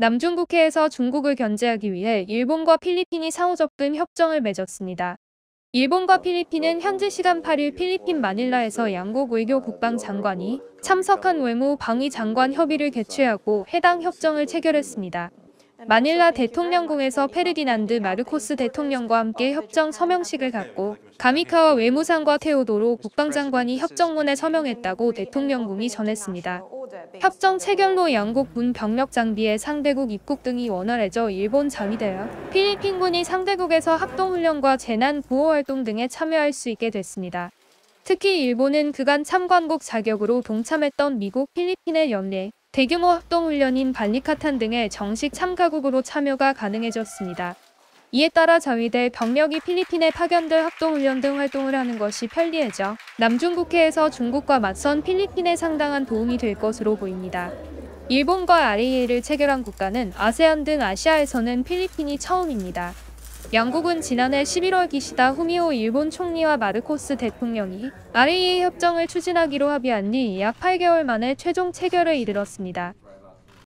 남중국해에서 중국을 견제하기 위해 일본과 필리핀이 상호접근 협정을 맺었습니다. 일본과 필리핀은 현지 시간 8일 필리핀 마닐라에서 양국 외교 국방장관이 참석한 외무 방위 장관 협의를 개최하고 해당 협정을 체결했습니다. 마닐라 대통령궁에서 페르디난드 마르코스 대통령과 함께 협정 서명식을 갖고 가미카와 외무상과 테오도로 국방장관이 협정문에 서명했다고 대통령궁이 전했습니다. 협정 체결로 양국 군 병력 장비에 상대국 입국 등이 원활해져 일본 자위대와 필리핀군이 상대국에서 합동훈련과 재난 구호 활동 등에 참여할 수 있게 됐습니다. 특히 일본은 그간 참관국 자격으로 동참했던 미국, 필리핀의 연례, 대규모 합동훈련인 발리카탄 등의 정식 참가국으로 참여가 가능해졌습니다. 이에 따라 자위대 병력이 필리핀에 파견될 합동훈련 등 활동을 하는 것이 편리해져 남중국해에서 중국과 맞선 필리핀에 상당한 도움이 될 것으로 보입니다. 일본과 RAA를 체결한 국가는 아세안 등 아시아에서는 필리핀이 처음입니다. 양국은 지난해 11월 기시다 후미오 일본 총리와 마르코스 대통령이 RAA 협정을 추진하기로 합의한 뒤 약 8개월 만에 최종 체결에 이르렀습니다.